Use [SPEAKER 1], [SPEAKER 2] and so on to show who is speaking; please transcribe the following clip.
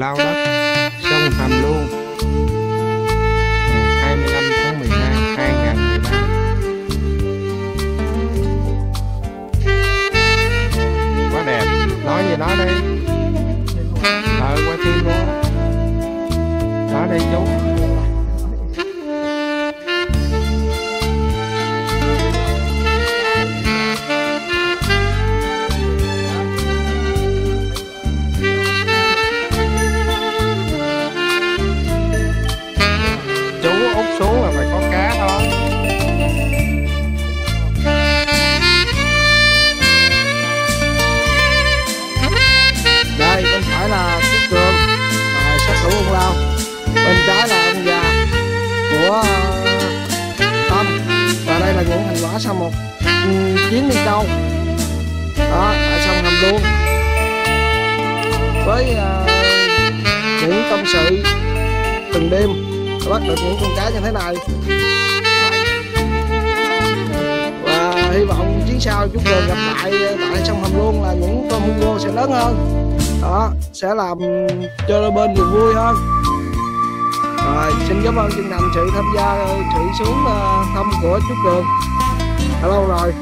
[SPEAKER 1] lao đất sông hầm luôn.
[SPEAKER 2] bên trái là ông già. Của tâm và đây là những hành quả sau một? Ừ, chuyến đi câu đó ở sông hầm luôn với uh, những tâm sự từng đêm bắt được những con cá như thế này. Và hy vọng chuyến sau chúng tôi gặp lại ờ, tại sông hầm luôn là những con mungo sẽ lớn hơn. Đó sẽ làm cho đôi bên được vui hơn xin cảm ơn chân thành sự tham gia, sự xuống ờ, thăm của chú cường. Đã lâu rồi.